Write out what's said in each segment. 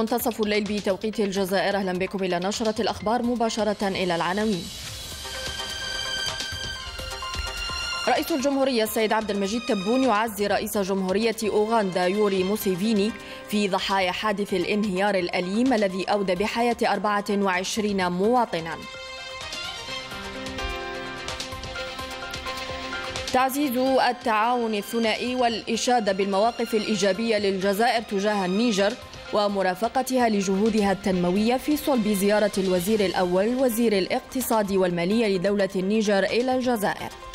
منتصف الليل بتوقيت الجزائر. أهلا بكم إلى نشرة الأخبار مباشرة إلى العناوين. رئيس الجمهورية السيد عبد المجيد تبون يعزي رئيس جمهورية أوغندا يوري موسيفيني في ضحايا حادث الانهيار الأليم الذي أودى بحياة 24 مواطنا. تعزيز التعاون الثنائي والإشادة بالمواقف الإيجابية للجزائر تجاه النيجر ومرافقتها لجهودها التنموية في صلب زيارة الوزير الأول وزير الاقتصاد والمالية لدولة النيجر إلى الجزائر.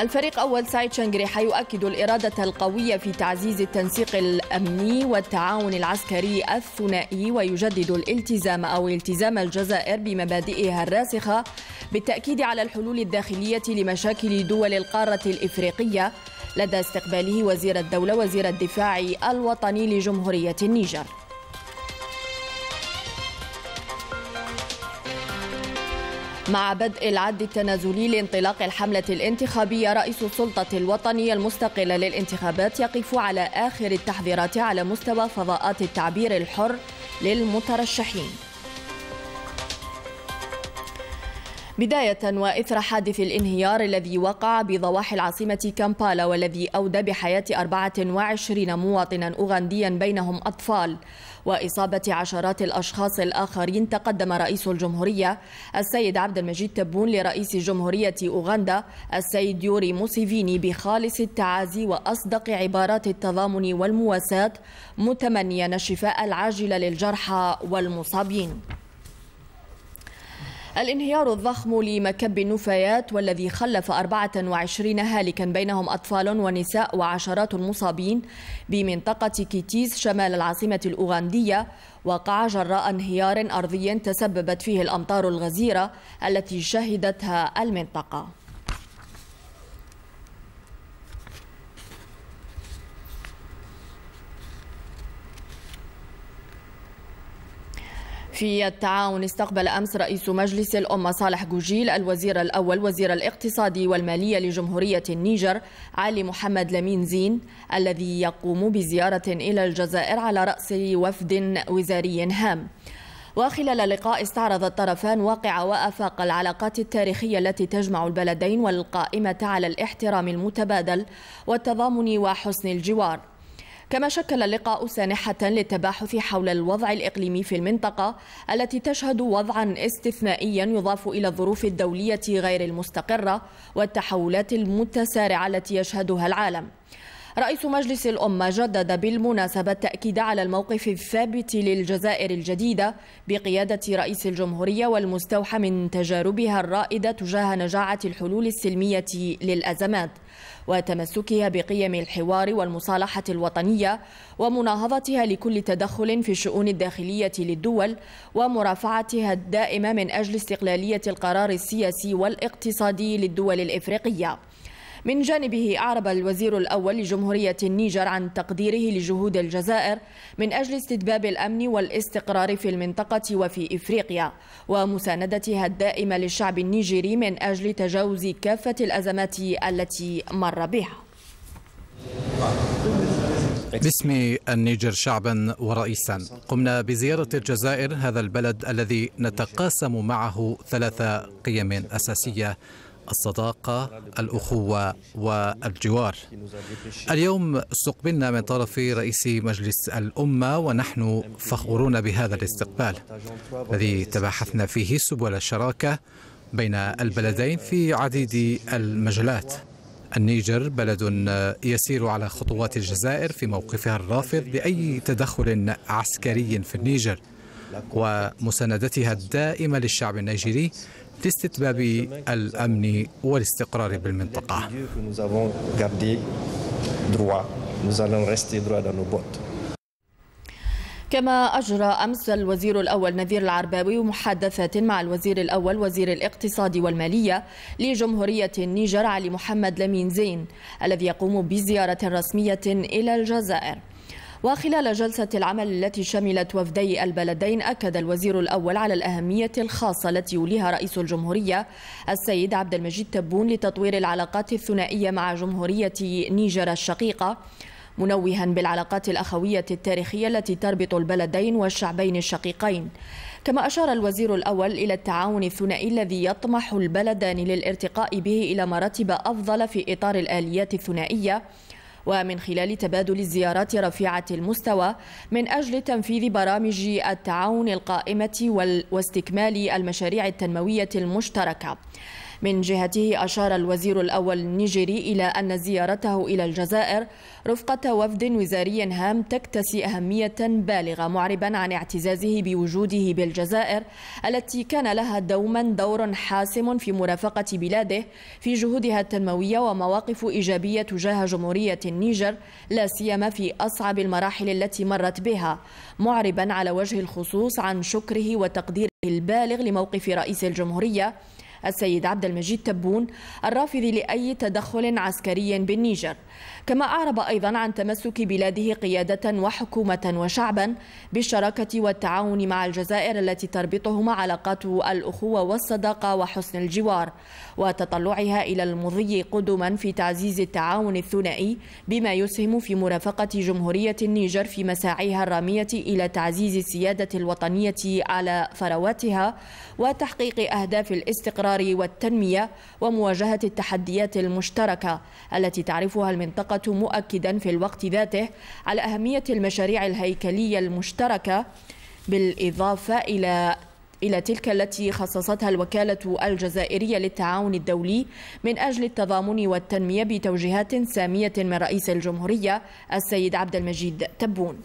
الفريق أول سعيد شنغريحة يؤكد الإرادة القوية في تعزيز التنسيق الأمني والتعاون العسكري الثنائي ويجدد الالتزام أو التزام الجزائر بمبادئها الراسخة بالتأكيد على الحلول الداخلية لمشاكل دول القارة الإفريقية لدى استقباله وزير الدولة وزير الدفاع الوطني لجمهورية النيجر. مع بدء العد التنازلي لانطلاق الحملة الانتخابية رئيس السلطة الوطنية المستقلة للانتخابات يقف على آخر التحذيرات على مستوى فضاءات التعبير الحر للمترشحين. بداية وإثر حادث الانهيار الذي وقع بضواحي العاصمة كامبالا والذي أودى بحياة 24 مواطنا أوغنديا بينهم أطفال. وإصابة عشرات الأشخاص الآخرين تقدم رئيس الجمهورية السيد عبد المجيد تبون لرئيس جمهورية أوغندا السيد يوري موسيفيني بخالص التعازي وأصدق عبارات التضامن والمواساة متمنيا الشفاء العاجل للجرحى والمصابين. الانهيار الضخم لمكب النفايات والذي خلف 24 هالكا بينهم أطفال ونساء وعشرات المصابين بمنطقة كيتيز شمال العاصمة الأوغندية. وقع جراء انهيار أرضي تسببت فيه الأمطار الغزيرة التي شهدتها المنطقة. في التعاون استقبل أمس رئيس مجلس الأمة صالح جوجيل الوزير الأول وزير الاقتصاد والمالية لجمهورية النيجر علي محمد لمين زين الذي يقوم بزيارة إلى الجزائر على رأس وفد وزاري هام. وخلال اللقاء استعرض الطرفان واقع وأفاق العلاقات التاريخية التي تجمع البلدين والقائمة على الاحترام المتبادل والتضامن وحسن الجوار. كما شكل اللقاء سانحة للتباحث حول الوضع الإقليمي في المنطقة التي تشهد وضعا استثنائيا يضاف إلى الظروف الدولية غير المستقرة والتحولات المتسارعة التي يشهدها العالم. رئيس مجلس الأمة جدد بالمناسبة التأكيد على الموقف الثابت للجزائر الجديدة بقيادة رئيس الجمهورية والمستوحى من تجاربها الرائدة تجاه نجاعة الحلول السلمية للأزمات. وتمسكها بقيم الحوار والمصالحة الوطنية ومناهضتها لكل تدخل في الشؤون الداخلية للدول ومرافعتها الدائمة من أجل استقلالية القرار السياسي والاقتصادي للدول الإفريقية. من جانبه أعرب الوزير الأول لجمهورية النيجر عن تقديره لجهود الجزائر من أجل استتباب الأمن والاستقرار في المنطقة وفي إفريقيا ومساندتها الدائمة للشعب النيجيري من أجل تجاوز كافة الأزمات التي مر بها. باسم النيجر شعبا ورئيسا قمنا بزيارة الجزائر هذا البلد الذي نتقاسم معه ثلاث قيم أساسية. الصداقة الأخوة والجوار. اليوم استقبلنا من طرف رئيس مجلس الأمة ونحن فخورون بهذا الاستقبال الذي تباحثنا فيه سبل الشراكة بين البلدين في عديد المجالات. النيجر بلد يسير على خطوات الجزائر في موقفها الرافض لأي تدخل عسكري في النيجر ومساندتها الدائمة للشعب النيجيري لاستتباب الأمن والاستقرار بالمنطقة. كما أجرى أمس الوزير الأول نذير العرباوي محادثات مع الوزير الأول وزير الاقتصاد والمالية لجمهورية النيجر علي محمد لمين زين الذي يقوم بزيارة رسمية إلى الجزائر. وخلال جلسة العمل التي شملت وفدي البلدين أكد الوزير الأول على الأهمية الخاصة التي يوليها رئيس الجمهورية السيد عبد المجيد تبون لتطوير العلاقات الثنائية مع جمهورية نيجر الشقيقة منوها بالعلاقات الأخوية التاريخية التي تربط البلدين والشعبين الشقيقين. كما أشار الوزير الأول إلى التعاون الثنائي الذي يطمح البلدان للارتقاء به إلى مراتب أفضل في إطار الآليات الثنائية ومن خلال تبادل الزيارات رفيعة المستوى من أجل تنفيذ برامج التعاون القائمة واستكمال المشاريع التنموية المشتركة. من جهته أشار الوزير الأول النيجيري إلى أن زيارته إلى الجزائر رفقة وفد وزاري هام تكتسي أهمية بالغة معربا عن اعتزازه بوجوده بالجزائر التي كان لها دوما دور حاسم في مرافقة بلاده في جهودها التنموية ومواقف إيجابية تجاه جمهورية النيجر لا سيما في أصعب المراحل التي مرت بها معربا على وجه الخصوص عن شكره وتقديره البالغ لموقف رئيس الجمهورية السيد عبد المجيد تبون الرافض لأي تدخل عسكري بالنيجر. كما أعرب أيضا عن تمسك بلاده قيادة وحكومة وشعبا بالشراكة والتعاون مع الجزائر التي تربطهما علاقات الأخوة والصداقة وحسن الجوار وتطلعها إلى المضي قدما في تعزيز التعاون الثنائي بما يسهم في مرافقة جمهورية النيجر في مساعيها الرامية إلى تعزيز السيادة الوطنية على ثرواتها وتحقيق أهداف الاستقرار والتنمية ومواجهة التحديات المشتركة التي تعرفها المنطقة مؤكدا في الوقت ذاته على أهمية المشاريع الهيكلية المشتركة بالإضافة إلى إلى تلك التي خصصتها الوكالة الجزائرية للتعاون الدولي من أجل التضامن والتنمية بتوجيهات سامية من رئيس الجمهورية السيد عبد المجيد تبون.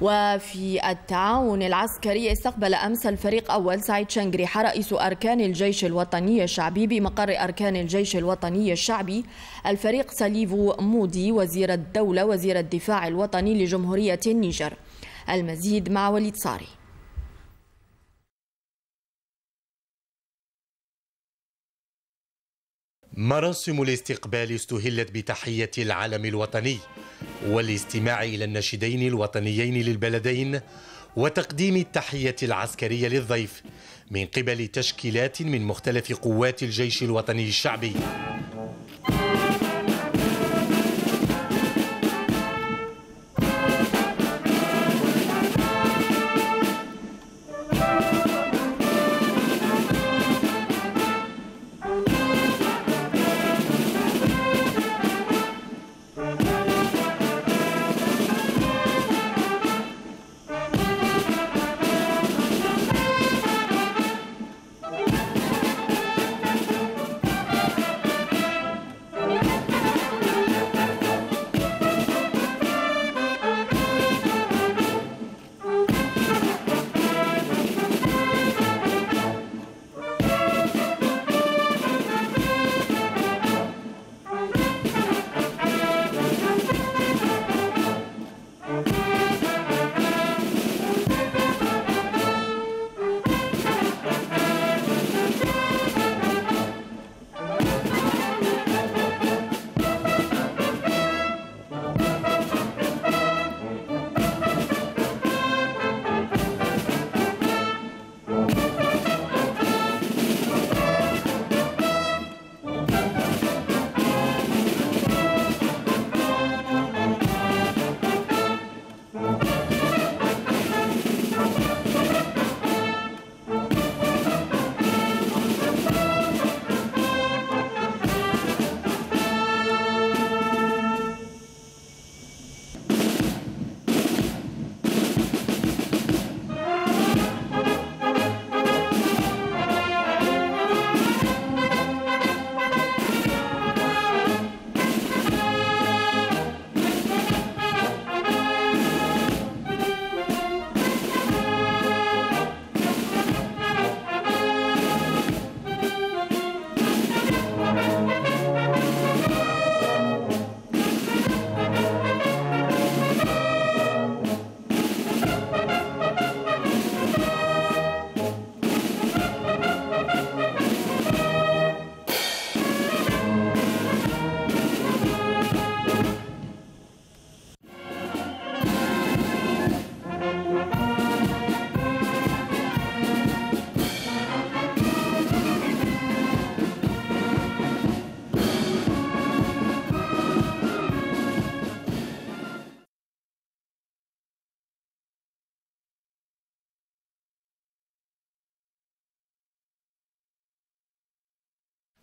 وفي التعاون العسكري استقبل أمس الفريق أول سعيد شنقريح رئيس أركان الجيش الوطني الشعبي بمقر أركان الجيش الوطني الشعبي. الفريق سليفو مودي وزير الدولة وزير الدفاع الوطني لجمهورية النيجر. المزيد مع وليد صاري. مراسم الاستقبال استهلت بتحية العلم الوطني والاستماع إلى النشيدين الوطنيين للبلدين وتقديم التحية العسكرية للضيف من قبل تشكيلات من مختلف قوات الجيش الوطني الشعبي.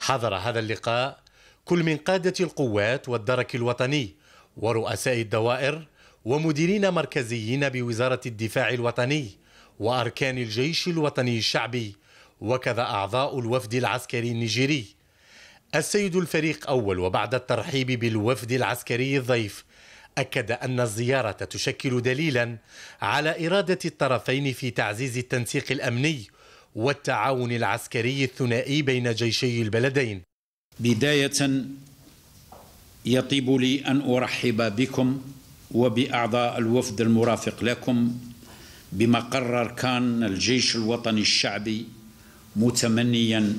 حضر هذا اللقاء كل من قادة القوات والدرك الوطني ورؤساء الدوائر ومديرين مركزيين بوزارة الدفاع الوطني وأركان الجيش الوطني الشعبي وكذا أعضاء الوفد العسكري النيجيري. السيد الفريق أول وبعد الترحيب بالوفد العسكري الضيف أكد أن الزيارة تشكل دليلا على إرادة الطرفين في تعزيز التنسيق الأمني والتعاون العسكري الثنائي بين جيشي البلدين. بداية يطيب لي أن أرحب بكم وبأعضاء الوفد المرافق لكم بمقر أركان الجيش الوطني الشعبي متمنيا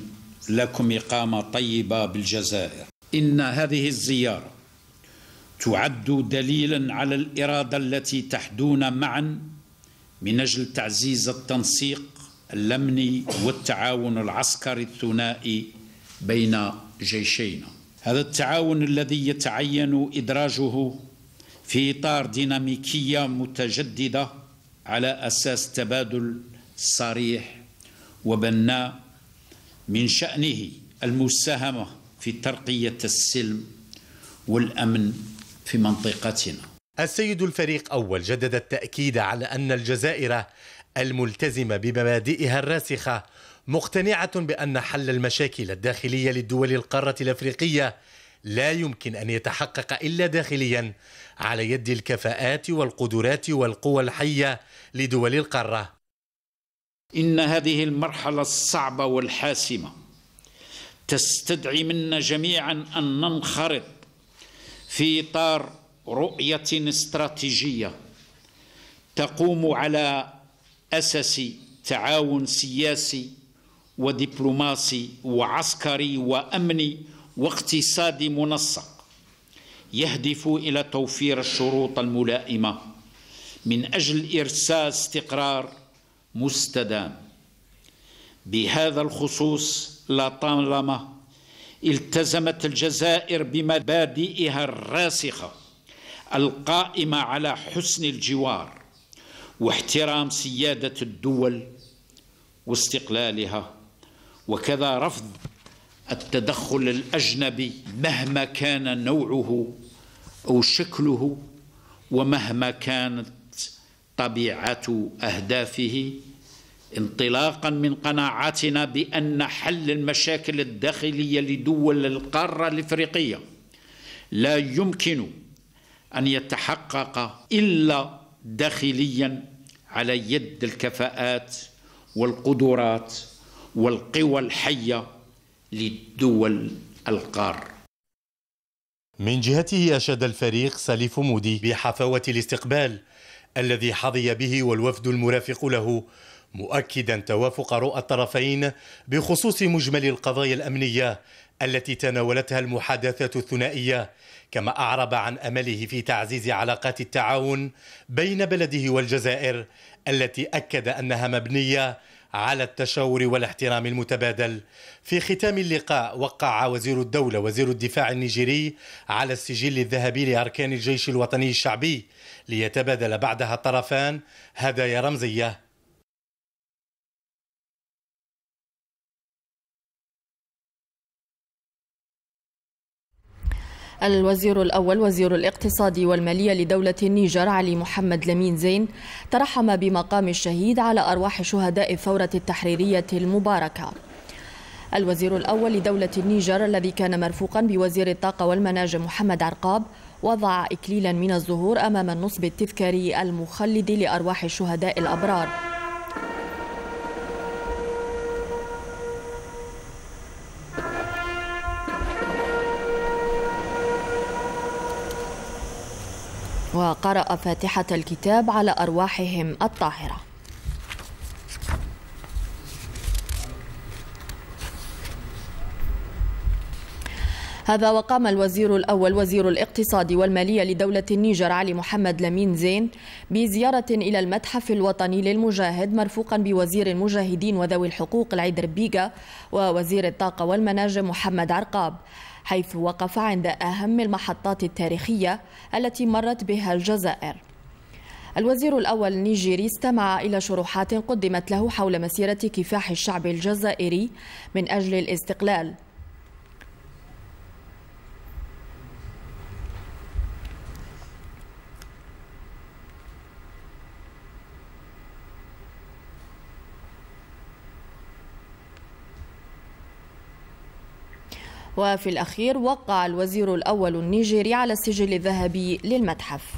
لكم إقامة طيبة بالجزائر. إن هذه الزيارة تعد دليلا على الإرادة التي تحدون معا من أجل تعزيز التنسيق الأمني والتعاون العسكري الثنائي بين جيشينا هذا التعاون الذي يتعين إدراجه في إطار ديناميكية متجددة على أساس تبادل صريح وبناء من شأنه المساهمة في ترقية السلم والأمن في منطقتنا. السيد الفريق أول جدد التأكيد على أن الجزائر الملتزمة بمبادئها الراسخة مقتنعة بأن حل المشاكل الداخلية للدول القارة الأفريقية لا يمكن أن يتحقق إلا داخليا على يد الكفاءات والقدرات والقوى الحية لدول القارة. إن هذه المرحلة الصعبة والحاسمة تستدعي منا جميعا أن ننخرط في إطار رؤية استراتيجية تقوم على أسس تعاون سياسي ودبلوماسي وعسكري وأمني واقتصادي منسق. يهدف إلى توفير الشروط الملائمة من أجل إرساء استقرار مستدام. بهذا الخصوص لطالما التزمت الجزائر بمبادئها الراسخة القائمة على حسن الجوار واحترام سيادة الدول واستقلالها وكذا رفض التدخل الأجنبي مهما كان نوعه أو شكله ومهما كانت طبيعة أهدافه انطلاقا من قناعاتنا بأن حل المشاكل الداخلية لدول القارة الإفريقية لا يمكن أن يتحقق إلا داخليا على يد الكفاءات والقدرات والقوى الحية لدول القار. من جهته أشاد الفريق سليف مودي بحفاوة الاستقبال الذي حظي به والوفد المرافق له مؤكدا توافق رؤى الطرفين بخصوص مجمل القضايا الأمنية التي تناولتها المحادثات الثنائية كما أعرب عن أمله في تعزيز علاقات التعاون بين بلده والجزائر التي أكد أنها مبنية على التشاور والاحترام المتبادل. في ختام اللقاء وقع وزير الدولة وزير الدفاع النيجيري على السجل الذهبي لأركان الجيش الوطني الشعبي ليتبادل بعدها الطرفان. هدايا رمزية. الوزير الأول وزير الاقتصاد والمالية لدولة النيجر علي محمد لمين زين ترحم بمقام الشهيد على أرواح شهداء الثورة التحريرية المباركة. الوزير الأول لدولة النيجر الذي كان مرفوقا بوزير الطاقة والمناجم محمد عرقاب وضع إكليلا من الزهور أمام النصب التذكاري المخلد لأرواح الشهداء الأبرار. وقرأ فاتحة الكتاب على أرواحهم الطاهرة. هذا وقام الوزير الأول وزير الاقتصاد والمالية لدولة النيجر علي محمد لمين زين بزيارة إلى المتحف الوطني للمجاهد مرفوقا بوزير المجاهدين وذوي الحقوق العيد ربيقة ووزير الطاقة والمناجم محمد عرقاب. حيث وقف عند أهم المحطات التاريخية التي مرت بها الجزائر. الوزير الأول النيجيري استمع إلى شروحات قدمت له حول مسيرة كفاح الشعب الجزائري من أجل الاستقلال. وفي الأخير وقع الوزير الأول النيجيري على السجل الذهبي للمتحف.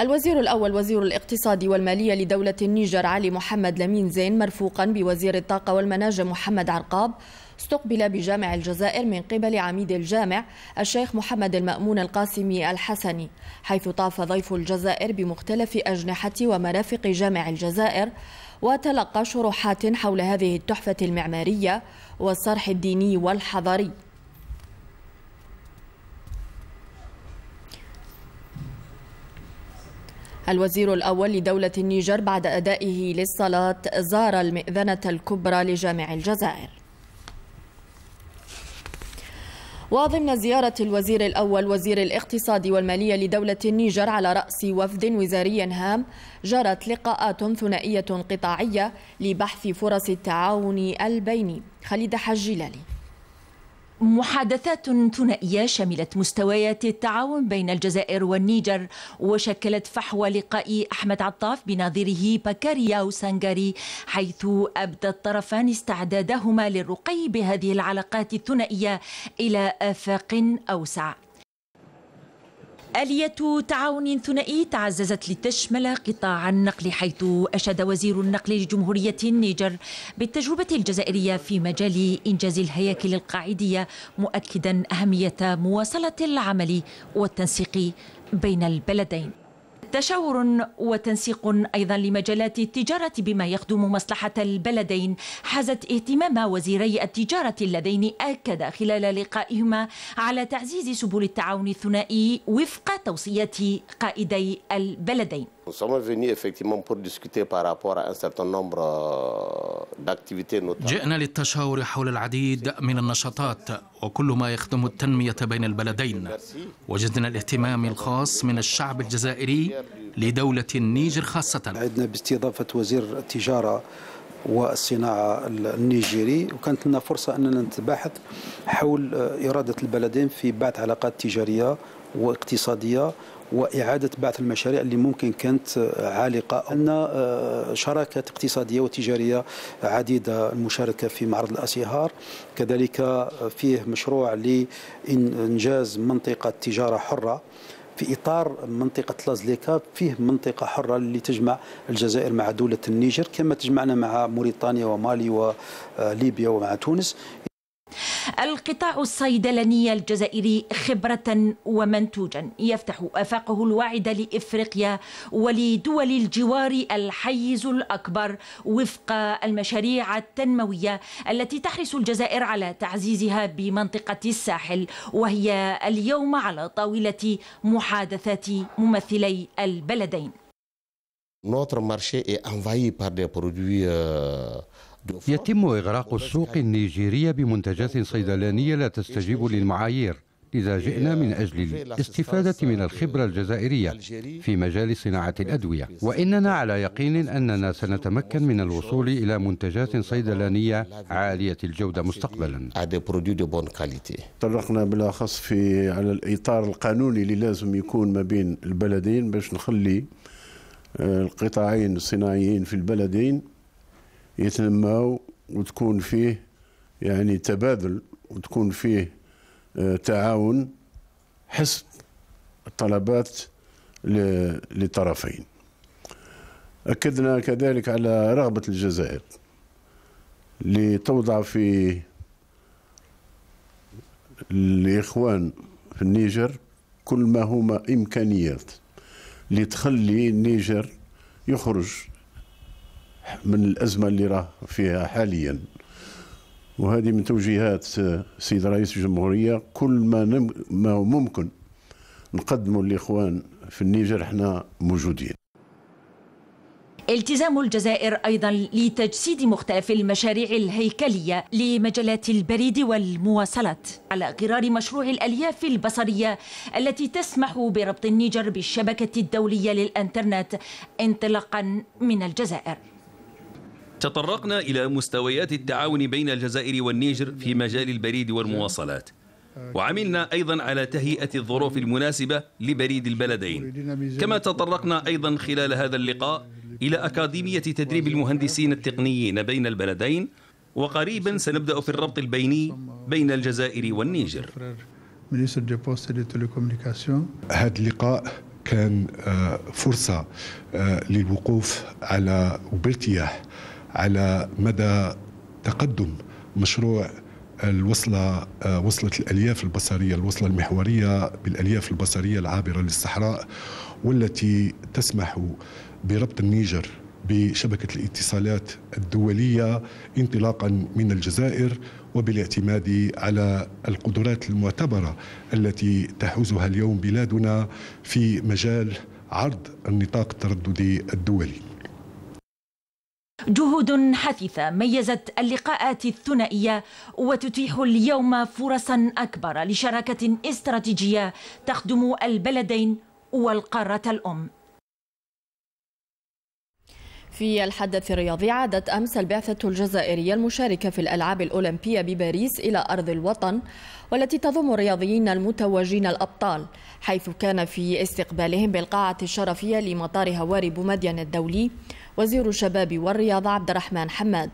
الوزير الأول وزير الاقتصاد والمالية لدولة النيجر علي محمد لمين زين مرفوقا بوزير الطاقة والمناجم محمد عرقاب استقبل بجامع الجزائر من قبل عميد الجامع الشيخ محمد المأمون القاسمي الحسني حيث طاف ضيف الجزائر بمختلف أجنحة ومرافق جامع الجزائر وتلقى شروحات حول هذه التحفة المعمارية والصرح الديني والحضاري. الوزير الأول لدولة النيجر بعد أدائه للصلاة زار المئذنة الكبرى لجامع الجزائر. وضمن زيارة الوزير الأول وزير الاقتصاد والمالية لدولة النيجر على رأس وفد وزاري هام جرت لقاءات ثنائية قطاعية لبحث فرص التعاون البيني. خالد حجلالي محادثات ثنائية شملت مستويات التعاون بين الجزائر والنيجر وشكلت فحوى لقاء أحمد عطاف بناظره بكاريا وسانغاري حيث أبدى الطرفان استعدادهما للرقي بهذه العلاقات الثنائية إلى آفاق أوسع. آلية تعاون ثنائي تعززت لتشمل قطاع النقل حيث أشاد وزير النقل لجمهورية النيجر بالتجربة الجزائرية في مجال إنجاز الهياكل القاعدية مؤكدا أهمية مواصلة العمل والتنسيق بين البلدين. تشاور وتنسيق أيضا لمجالات التجارة بما يخدم مصلحة البلدين. حازت اهتمام وزيري التجارة اللذين أكدا خلال لقائهما على تعزيز سبل التعاون الثنائي وفق توصيات قائدي البلدين. Nous sommes venus effectivement pour discuter par rapport à un certain nombre euh, d'activités جئنا للتشاور حول العديد من النشاطات وكل ما يخدم التنمية بين البلدين. وجدنا الاهتمام الخاص من الشعب الجزائري لدولة النيجر خاصة. عدنا باستضافة وزير التجارة والصناعة النيجيري وكانت لنا فرصة أننا نتباحث حول إرادة البلدين في بعث علاقات تجارية واقتصادية وإعادة بعث المشاريع اللي ممكن كانت عالقة أن شراكات اقتصادية وتجارية عديدة المشاركة في معرض الأسيهار. كذلك فيه مشروع لإنجاز منطقة تجارة حرة في إطار منطقة لازليكا فيه منطقة حرة اللي تجمع الجزائر مع دولة النيجر كما تجمعنا مع موريتانيا ومالي وليبيا ومع تونس. القطاع الصيدلاني الجزائري خبرة ومنتوجا يفتح آفاقه الواعدة لإفريقيا ولدول الجوار الحيز الأكبر وفق المشاريع التنموية التي تحرص الجزائر على تعزيزها بمنطقة الساحل وهي اليوم على طاولة محادثات ممثلي البلدين. Notre marché est envahi par des produits euh, يتم إغراق السوق النيجيرية بمنتجات صيدلانية لا تستجيب للمعايير لذا جئنا من أجل الاستفادة من الخبرة الجزائرية في مجال صناعة الأدوية. وإننا على يقين أننا سنتمكن من الوصول إلى منتجات صيدلانية عالية الجودة مستقبلا. طرقنا بالأخص في على الإطار القانوني اللي لازم يكون ما بين البلدين باش نخلي القطاعين الصناعيين في البلدين يتنموا وتكون فيه يعني تبادل وتكون فيه تعاون حسب الطلبات للطرفين أكدنا كذلك على رغبة الجزائر لتوضع في الإخوان في النيجر كل ما هما إمكانيات لتخلي النيجر يخرج من الأزمة اللي راه فيها حاليا. وهذه من توجيهات سيد رئيس الجمهورية كل ما, ما هو ممكن نقدمه للإخوان في النيجر إحنا موجودين. التزام الجزائر أيضا لتجسيد مختلف المشاريع الهيكلية لمجالات البريد والمواصلات على غرار مشروع الألياف البصرية التي تسمح بربط النيجر بالشبكة الدولية للإنترنت انطلاقا من الجزائر. تطرقنا إلى مستويات التعاون بين الجزائر والنيجر في مجال البريد والمواصلات. وعملنا أيضا على تهيئة الظروف المناسبة لبريد البلدين. كما تطرقنا أيضا خلال هذا اللقاء إلى أكاديمية تدريب المهندسين التقنيين بين البلدين وقريبا سنبدأ في الربط البيني بين الجزائر والنيجر. هذا اللقاء كان آه، فرصة آه، للوقوف على وبارتياح على مدى تقدم مشروع الوصلة آه، وصلة الألياف البصرية الوصلة المحورية بالألياف البصرية العابرة للصحراء والتي تسمح بربط النيجر بشبكة الاتصالات الدولية انطلاقا من الجزائر وبالاعتماد على القدرات المعتبرة التي تحوزها اليوم بلادنا في مجال عرض النطاق الترددي الدولي. جهود حثيثة ميزت اللقاءات الثنائية وتتيح اليوم فرصا أكبر لشراكة استراتيجية تخدم البلدين والقارة الأم. في الحدث الرياضي عادت أمس البعثة الجزائرية المشاركة في الألعاب الأولمبية بباريس إلى أرض الوطن والتي تضم الرياضيين المتوجين الأبطال حيث كان في استقبالهم بالقاعة الشرفية لمطار هواري بومدين الدولي وزير الشباب والرياضة عبد الرحمن حماد.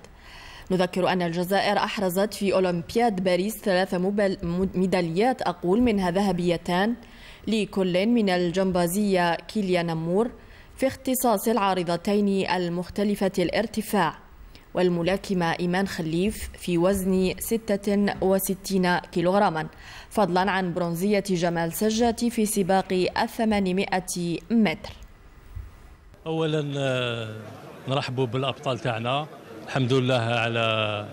نذكر أن الجزائر أحرزت في أولمبياد باريس ثلاث ميداليات أقول منها ذهبيتان لكل من الجمبازية كيليا نمور في اختصاص العارضتين المختلفة الارتفاع. والملاكمة إيمان خليف في وزن 66 كيلوغراما. فضلا عن برونزية جمال سجاتي في سباق الثمانمائة متر. أولا آه، نرحبوا بالأبطال تاعنا. الحمد لله على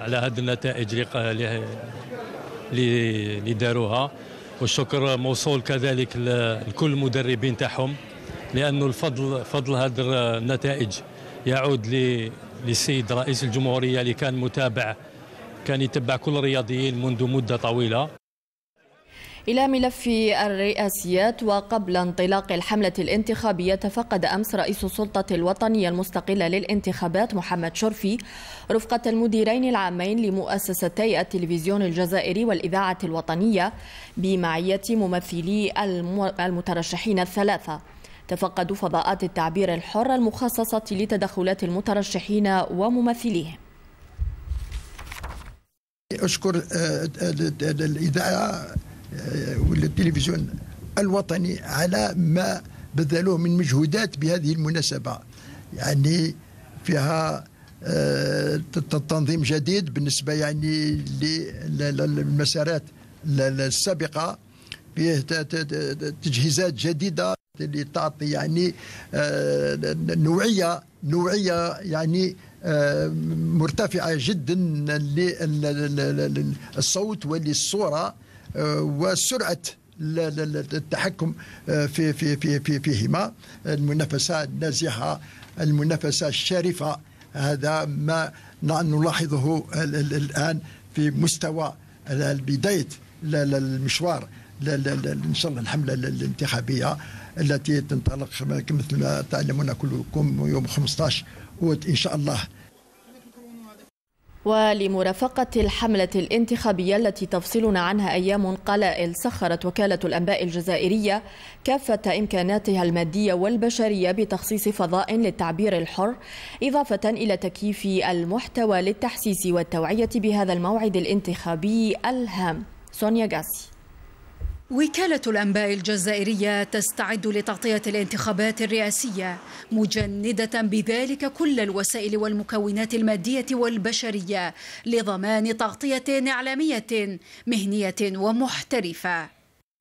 على هذه النتائج اللي اللي داروها. والشكر موصول كذلك لكل المدربين تاعهم لأنه الفضل فضل هذه النتائج يعود للسيد رئيس الجمهورية اللي كان متابع كان يتبع كل الرياضيين منذ مدة طويلة. إلى ملف الرئاسيات وقبل انطلاق الحملة الانتخابية تفقد أمس رئيس السلطة الوطنية المستقلة للانتخابات محمد شرفي رفقة المديرين العامين لمؤسستي التلفزيون الجزائري والإذاعة الوطنية بمعية ممثلي المترشحين الثلاثة. تفقدوا فضاءات التعبير الحر المخصصة لتدخلات المترشحين وممثليهم. أشكر آه، الإذاعة آه، والتلفزيون الوطني على ما بذلوه من مجهودات بهذه المناسبة. يعني فيها آه، تنظيم جديد بالنسبة يعني للمسارات السابقة. فيه تجهيزات جديدة اللي تعطي يعني آه، نوعية نوعية يعني مرتفعة جدا للصوت وللصورة. آه، وسرعة التحكم في في في في فيهما. المنافسة النازحة المنافسة الشرفة هذا ما نلاحظه الآن في مستوى بدايه المشوار إن شاء الله الحملة الانتخابية التي تنطلق مثل ما تعلمون كلكم يوم 15 إن شاء الله. ولمرافقة الحملة الانتخابية التي تفصلنا عنها أيام قلائل سخرت وكالة الأنباء الجزائرية كافة إمكاناتها المادية والبشرية بتخصيص فضاء للتعبير الحر إضافة إلى تكييف المحتوى للتحسيس والتوعية بهذا الموعد الانتخابي الهام. سونيا غاسي. وكالة الأنباء الجزائرية تستعد لتغطية الانتخابات الرئاسية مجندة بذلك كل الوسائل والمكونات المادية والبشرية لضمان تغطية إعلامية مهنية ومحترفة.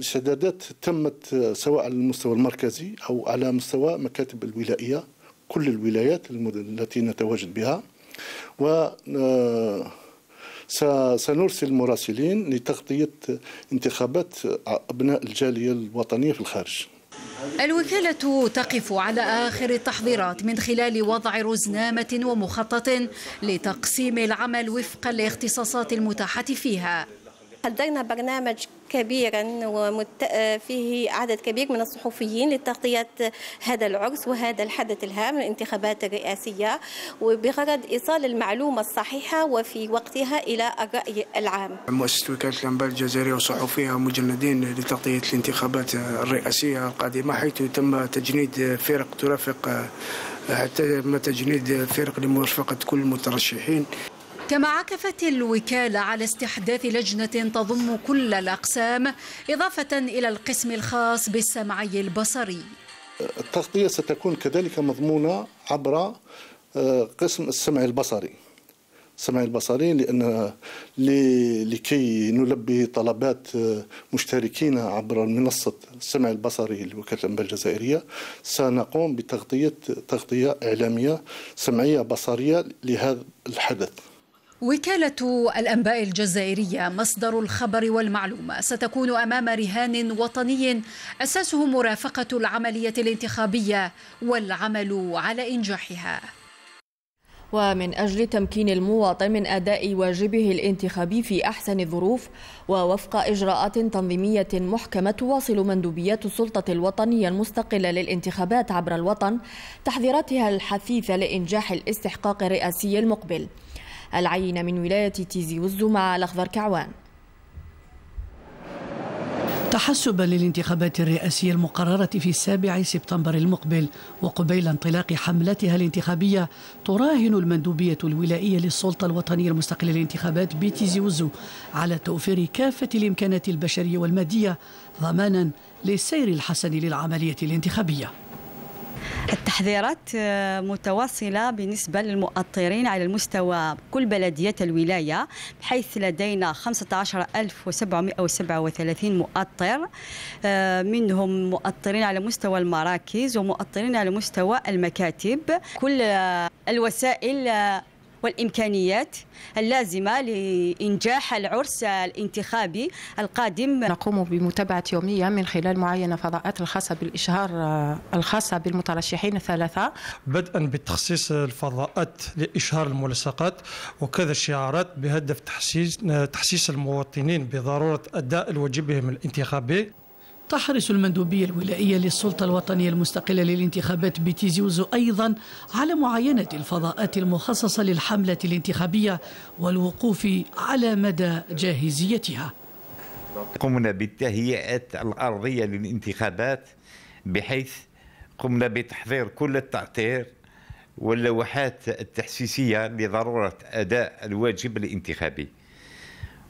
السدادات تمت سواء على المستوى المركزي أو على مستوى مكاتب الولائية كل الولايات التي نتواجد بها و سنرسل مراسلين لتغطية انتخابات أبناء الجالية الوطنية في الخارج. الوكالة تقف على آخر التحضيرات من خلال وضع رزنامة ومخطط لتقسيم العمل وفق الاختصاصات المتاحة فيها. حضرنا برنامج كبيرا وفيه عدد كبير من الصحفيين لتغطية هذا العرس وهذا الحدث الهام الانتخابات الرئاسية. وبغرض إيصال المعلومة الصحيحة وفي وقتها إلى الرأي العام. مؤسسة وكالة الأنباء الجزائرية وصحفيها مجندين لتغطية الانتخابات الرئاسية القادمة حيث تم تجنيد فرق ترافق حتى تم تجنيد فرق لمرافقة كل المترشحين كما عكفت الوكالة على استحداث لجنة تضم كل الأقسام إضافة إلى القسم الخاص بالسمعي البصري. التغطية ستكون كذلك مضمونة عبر آه، قسم السمع البصري. السمع البصري لأن لكي نلبي طلبات آه، مشتركين عبر منصة السمع البصري لوكالة الأنباء الجزائرية سنقوم بتغطية تغطية إعلامية سمعية بصرية لهذا الحدث. وكالة الأنباء الجزائرية مصدر الخبر والمعلومة. ستكون أمام رهان وطني أساسه مرافقة العملية الانتخابية والعمل على إنجاحها. ومن أجل تمكين المواطن من أداء واجبه الانتخابي في أحسن الظروف ووفق إجراءات تنظيمية محكمة تواصل مندوبيات السلطة الوطنية المستقلة للانتخابات عبر الوطن تحذيراتها الحثيثة لإنجاح الاستحقاق الرئاسي المقبل. العينة من ولاية تيزي وزو مع الأخضر كعوان. تحسبا للانتخابات الرئاسية المقررة في السابع سبتمبر المقبل وقبيل انطلاق حملتها الانتخابية تراهن المندوبية الولائية للسلطة الوطنية المستقلة للانتخابات بيتيزي وزو على توفير كافة الإمكانات البشرية والمادية ضمانا للسير الحسن للعملية الانتخابية. التحذيرات آه، متواصلة بالنسبة للمؤطرين على المستوى كل بلديات الولاية بحيث لدينا 15737 مؤطر آه، منهم مؤطرين على مستوى المراكز ومؤطرين على مستوى المكاتب. كل الوسائل والإمكانيات اللازمة لإنجاح العرس الانتخابي القادم. نقوم بمتابعة يومية من خلال معاينة فضاءات الخاصة بالإشهار آه، الخاصة بالمترشحين الثلاثة. بدءا بتخصيص الفضاءات لإشهار الملصقات وكذا الشعارات بهدف تحسيس تحسيس المواطنين بضرورة أداء واجبهم الانتخابي. تحرص المندوبية الولائية للسلطة الوطنية المستقلة للانتخابات بتيزيوزو أيضا على معاينة الفضاءات المخصصة للحملة الانتخابية والوقوف على مدى جاهزيتها. قمنا بالتهيئات الأرضية للانتخابات بحيث قمنا بتحضير كل التعطير واللوحات التحسيسية لضرورة أداء الواجب الانتخابي.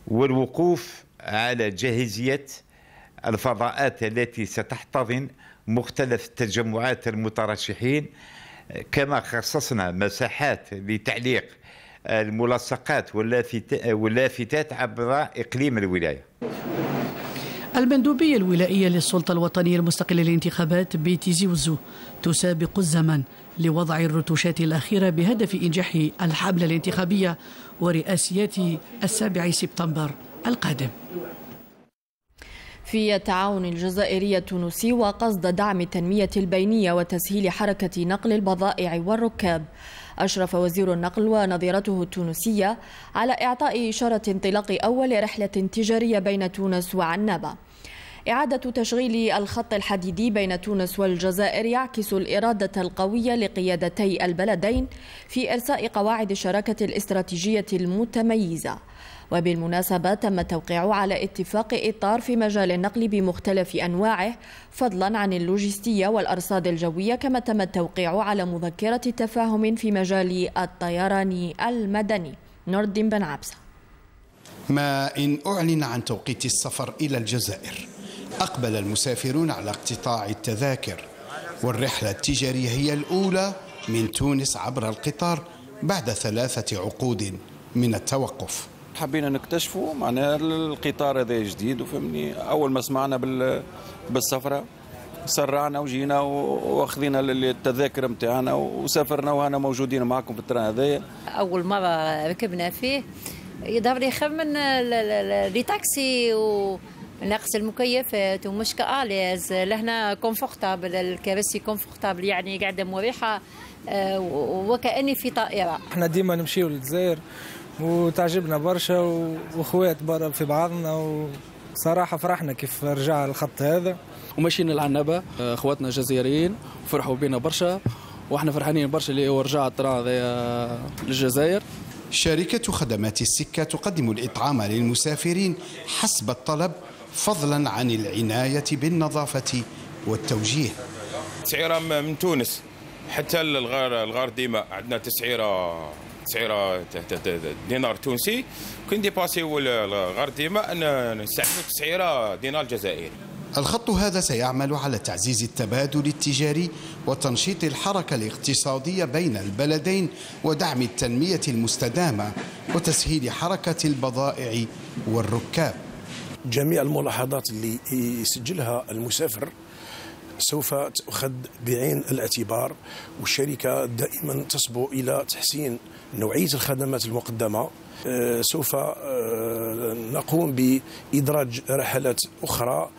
والوقوف على جاهزية الفضاءات التي ستحتضن مختلف تجمعات المترشحين. كما خصصنا مساحات لتعليق الملصقات واللافتات عبر إقليم الولاية. المندوبية الولائية للسلطة الوطنية المستقلة للانتخابات بيتي زيوزو تسابق الزمن لوضع الرتوشات الأخيرة بهدف إنجاح الحملة الانتخابية ورئاسيات السابع سبتمبر القادم. في التعاون الجزائري التونسي وقصد دعم التنمية البينية وتسهيل حركة نقل البضائع والركاب. أشرف وزير النقل ونظيرته التونسية على إعطاء إشارة انطلاق أول رحلة تجارية بين تونس وعنابة. إعادة تشغيل الخط الحديدي بين تونس والجزائر يعكس الإرادة القوية لقيادتي البلدين في إرساء قواعد الشراكة الاستراتيجية المتميزة. وبالمناسبة تم التوقيع على اتفاق إطار في مجال النقل بمختلف أنواعه فضلا عن اللوجستية والأرصاد الجوية كما تم التوقيع على مذكرة تفاهم في مجال الطيران المدني. نورد بن عبسة. ما إن أعلن عن توقيت السفر إلى الجزائر أقبل المسافرون على اقتطاع التذاكر. والرحلة التجارية هي الأولى من تونس عبر القطار بعد ثلاثة عقود من التوقف. حبينا نكتشفوا معناها القطار هذا جديد وفهمني أول ما سمعنا بالسفرة سرعنا وجينا وأخذنا التذاكر نتاعنا وسافرنا وهنا موجودين معكم في التران هذايا. أول مرة ركبنا فيه. يظهر لي يخمن لي تاكسي و نقص المكيفات ومش à l'aise. لهنا confortable الكراسي confortable يعني قاعدة مريحة آه، وكأني في طائرة. إحنا ديما نمشيو للجزائر وتعجبنا برشا وإخوات برا في بعضنا وصراحه فرحنا كيف رجع الخط هذا. ومشينا لعنابة إخواتنا الجزائريين فرحوا بينا برشا وإحنا فرحانين برشا اللي هو رجع الطرا هذا للجزائر. شركة خدمات السكة تقدم الإطعام للمسافرين حسب الطلب فضلا عن العناية بالنظافة والتوجيه. تسعيرة من تونس حتى الغار الغار ديما عندنا تسعيرة. تسعيرة دينار تونسي. كي نديباسيو الغرب ديما نستعملوا تسعيرة دينار جزائري. الخط هذا سيعمل على تعزيز التبادل التجاري وتنشيط الحركة الاقتصادية بين البلدين ودعم التنمية المستدامة وتسهيل حركة البضائع والركاب. جميع الملاحظات اللي يسجلها المسافر سوف تؤخذ بعين الاعتبار والشركة دائما تصبو إلى تحسين نوعية الخدمات المقدمة. آه، سوف آه، نقوم بإدراج رحلات أخرى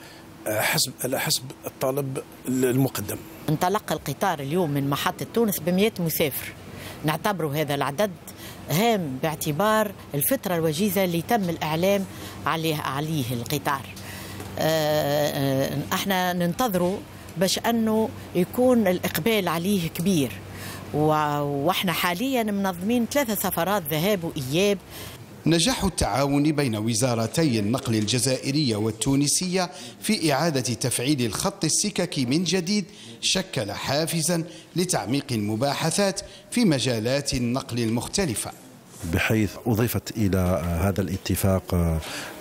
آه، حسب على حسب الطلب المقدم. انطلق القطار اليوم من محطة تونس ب 100 مسافر. نعتبر هذا العدد هام باعتبار الفترة الوجيزة اللي تم الإعلام عليه عليه القطار. إحنا ننتظروا باش أنه يكون الإقبال عليه كبير. وإحنا حاليا منظمين ثلاثة سفرات ذهاب وإياب. نجاح التعاون بين وزارتي النقل الجزائرية والتونسية في إعادة تفعيل الخط السككي من جديد شكل حافزا لتعميق المباحثات في مجالات النقل المختلفة. بحيث أضيفت إلى هذا الاتفاق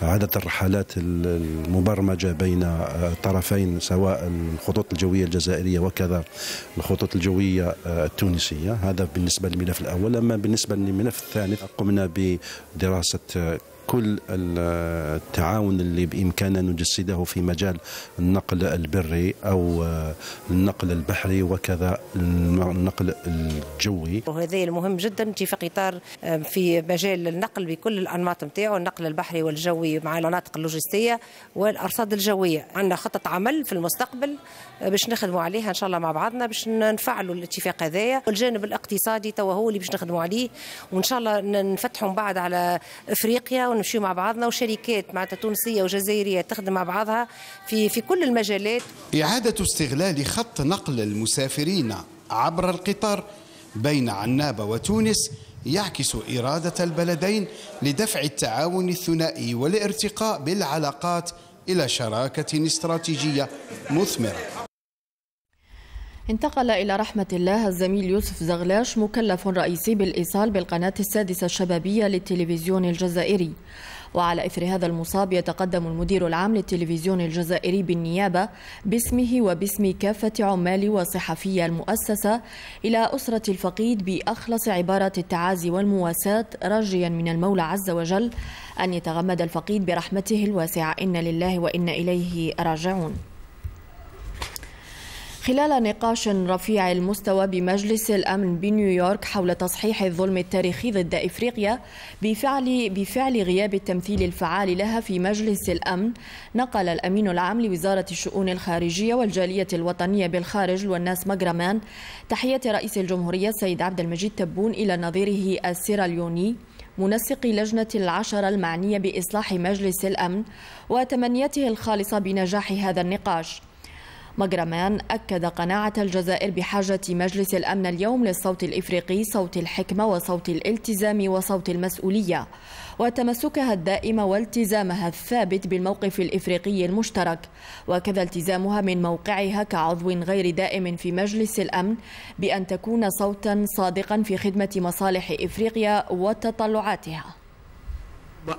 عدد الرحلات المبرمجة بين الطرفين سواء الخطوط الجوية الجزائرية وكذا الخطوط الجوية التونسية. هذا بالنسبة للملف الأول. أما بالنسبة للملف الثاني قمنا بدراسة كل التعاون اللي بإمكاننا نجسده في مجال النقل البري أو النقل البحري وكذا النقل الجوي. وهذا المهم جدا في قطار في مجال النقل بكل الأنماط نتاعو النقل البحري والجوي مع المناطق اللوجستية والأرصاد الجوية. عندنا خطة عمل في المستقبل باش نخدموا عليها إن شاء الله مع بعضنا باش نفعلوا الاتفاق هذايا. والجانب الاقتصادي توا هو اللي باش نخدموا عليه. وإن شاء الله نفتحوا من بعد على إفريقيا ونمشيو مع بعضنا. وشركات معناتها تونسية وجزائرية تخدم مع بعضها في في كل المجالات. إعادة استغلال خط نقل المسافرين عبر القطار بين عنابة وتونس يعكس إرادة البلدين لدفع التعاون الثنائي والارتقاء بالعلاقات إلى شراكة استراتيجية مثمرة. انتقل إلى رحمة الله الزميل يوسف زغلاش مكلف رئيسي بالإيصال بالقناة السادسة الشبابية للتلفزيون الجزائري. وعلى إثر هذا المصاب يتقدم المدير العام للتلفزيون الجزائري بالنيابة باسمه وباسم كافة عمال وصحفي المؤسسة إلى أسرة الفقيد بأخلص عبارات التعازي والمواساة راجيا من المولى عز وجل أن يتغمد الفقيد برحمته الواسعة. إن لله وإن إليه راجعون. خلال نقاش رفيع المستوى بمجلس الأمن بنيويورك حول تصحيح الظلم التاريخي ضد إفريقيا بفعل بفعل غياب التمثيل الفعال لها في مجلس الأمن نقل الأمين العام لوزارة الشؤون الخارجية والجالية الوطنية بالخارج والناس مجرمان تحيه رئيس الجمهورية السيد عبد المجيد تبون إلى نظيره السيراليوني منسق لجنة العشرة المعنية بإصلاح مجلس الأمن وتمنيته الخالصة بنجاح هذا النقاش. مجرمان أكد قناعة الجزائر بحاجة مجلس الأمن اليوم للصوت الإفريقي صوت الحكمة وصوت الالتزام وصوت المسؤولية وتمسكها الدائم والتزامها الثابت بالموقف الإفريقي المشترك. وكذا التزامها من موقعها كعضو غير دائم في مجلس الأمن بأن تكون صوتا صادقا في خدمة مصالح إفريقيا وتطلعاتها.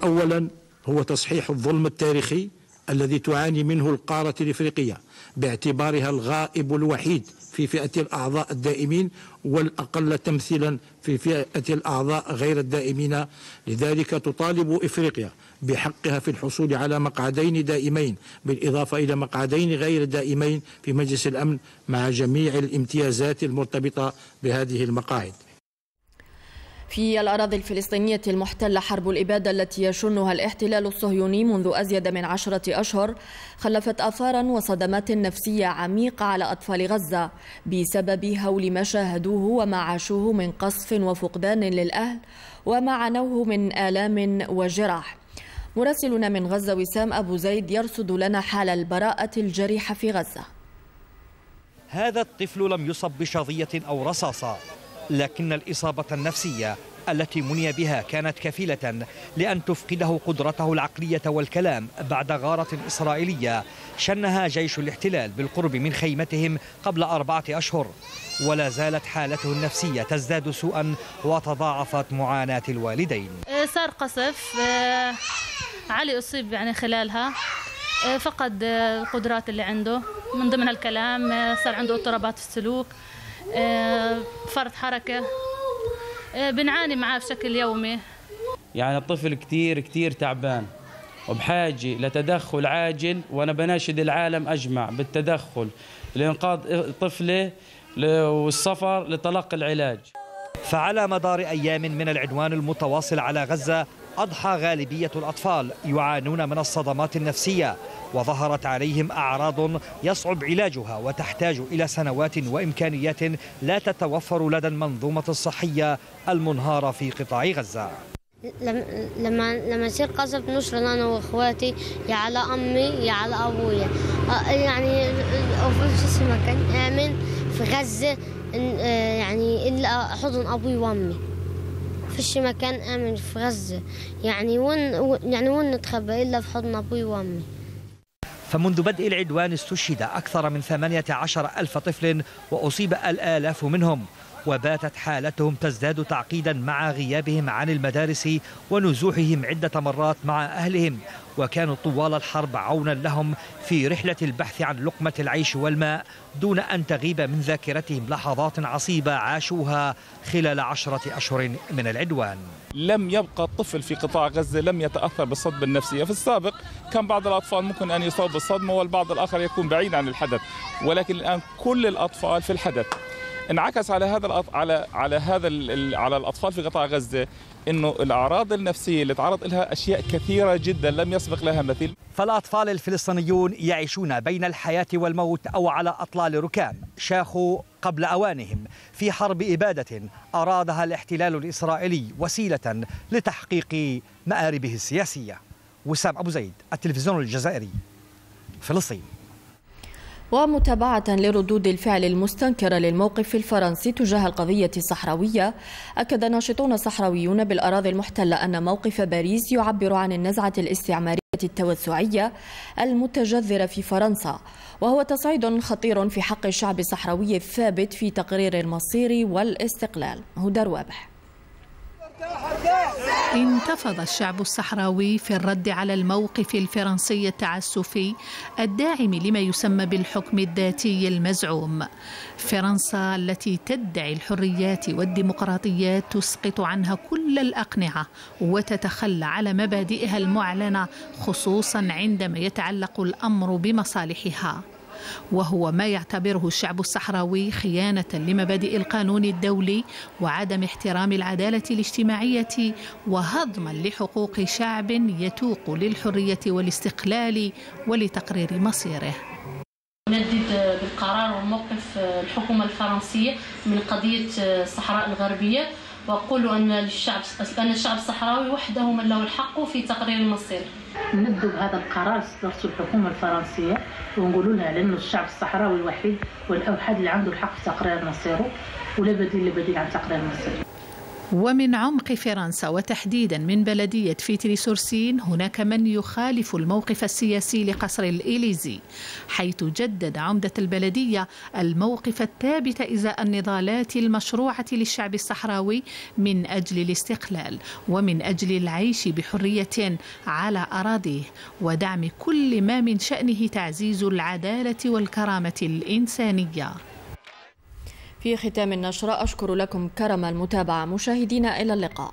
أولا هو تصحيح الظلم التاريخي الذي تعاني منه القارة الإفريقية باعتبارها الغائب الوحيد في فئة الأعضاء الدائمين والأقل تمثيلا في فئة الأعضاء غير الدائمين. لذلك تطالب إفريقيا بحقها في الحصول على مقعدين دائمين بالإضافة إلى مقعدين غير دائمين في مجلس الأمن مع جميع الامتيازات المرتبطة بهذه المقاعد. في الأراضي الفلسطينية المحتلة حرب الإبادة التي يشنها الاحتلال الصهيوني منذ أزيد من عشرة أشهر خلفت آثارا وصدمات نفسية عميقة على أطفال غزة بسبب هول ما شاهدوه وما عاشوه من قصف وفقدان للأهل وما عنوه من آلام وجراح. مراسلنا من غزة وسام أبو زيد يرصد لنا حال البراءة الجريحة في غزة. هذا الطفل لم يصب بشظية أو رصاصة. لكن الإصابة النفسية التي مني بها كانت كفيلة لأن تفقده قدرته العقلية والكلام بعد غارة إسرائيلية شنها جيش الاحتلال بالقرب من خيمتهم قبل أربعة أشهر. ولا زالت حالته النفسية تزداد سوءا وتضاعفت معاناة الوالدين. آه، صار قصف. آه، علي أصيب يعني خلالها. آه، فقد القدرات اللي عنده. من ضمن الكلام صار عنده اضطرابات في السلوك. فرط حركة. بنعاني معاه بشكل يومي. يعني الطفل كثير كثير تعبان وبحاجة لتدخل عاجل وأنا بناشد العالم أجمع بالتدخل لإنقاذ طفله والسفر لتلقي العلاج. فعلى مدار أيام من العدوان المتواصل على غزة أضحى غالبية الأطفال يعانون من الصدمات النفسية وظهرت عليهم أعراض يصعب علاجها وتحتاج إلى سنوات وإمكانيات لا تتوفر لدى المنظومة الصحية المنهارة في قطاع غزة. لما لما يصير قصف نشر أنا وإخواتي يا على أمي يا على أبويا. يعني في اسمه كان آمن في غزة يعني إلا حضن أبوي وأمي. فيش مكان آمن في غزة. يعني وين يعني وين نتخبى إلا في حضن أبوي وأمي. فمنذ بدء العدوان استشهد أكثر من 18 ألف طفل وأصيب الآلاف منهم. وباتت حالتهم تزداد تعقيدا مع غيابهم عن المدارس ونزوحهم عدة مرات مع أهلهم وكانوا طوال الحرب عونا لهم في رحلة البحث عن لقمة العيش والماء دون أن تغيب من ذاكرتهم لحظات عصيبة عاشوها خلال عشرة أشهر من العدوان. لم يبقى الطفل في قطاع غزة لم يتأثر بالصدمة النفسية. في السابق كان بعض الأطفال ممكن أن يصاب بالصدمة والبعض الآخر يكون بعيد عن الحدث ولكن الآن كل الأطفال في الحدث. انعكس على هذا على على هذا على الأطفال في قطاع غزة إنه الأعراض النفسية اللي تعرض لها أشياء كثيرة جدا لم يسبق لها مثيل. فالأطفال الفلسطينيون يعيشون بين الحياة والموت أو على أطلال ركام شاخوا قبل أوانهم في حرب إبادة أرادها الاحتلال الإسرائيلي وسيلة لتحقيق مآربه السياسية. وسام أبو زيد التلفزيون الجزائري فلسطين. ومتابعة لردود الفعل المستنكرة للموقف الفرنسي تجاه القضية الصحراوية أكد ناشطون صحراويون بالأراضي المحتلة أن موقف باريس يعبر عن النزعة الاستعمارية التوسعية المتجذرة في فرنسا وهو تصعيد خطير في حق الشعب الصحراوي الثابت في تقرير المصير والاستقلال. هدى روابح انتفض الشعب الصحراوي في الرد على الموقف الفرنسي التعسفي الداعم لما يسمى بالحكم الذاتي المزعوم. فرنسا التي تدعي الحريات والديمقراطيات تسقط عنها كل الأقنعة وتتخلى على مبادئها المعلنة خصوصا عندما يتعلق الأمر بمصالحها. وهو ما يعتبره الشعب الصحراوي خيانة لمبادئ القانون الدولي وعدم احترام العدالة الاجتماعية وهضما لحقوق شعب يتوق للحرية والاستقلال ولتقرير مصيره. ندد بالقرار وموقف الحكومة الفرنسية من قضية الصحراء الغربية وأقول أن الشعب أن الشعب الصحراوي وحده من له الحق في تقرير المصير. نددوا بهذا القرار صدرته الحكومة الفرنسية ونقولوا لها لأنه الشعب الصحراوي الوحيد والأوحد اللي عنده الحق في تقرير مصيره ولا بديل بديل عن تقرير مصيره. ومن عمق فرنسا وتحديدا من بلدية فيتري سورسين هناك من يخالف الموقف السياسي لقصر الإليزي حيث جدد عمدة البلدية الموقف الثابت إزاء النضالات المشروعة للشعب الصحراوي من أجل الاستقلال ومن أجل العيش بحرية على أراضيه ودعم كل ما من شأنه تعزيز العدالة والكرامة الإنسانية. في ختام النشرة أشكر لكم كرم المتابعة. مشاهدينا إلى اللقاء.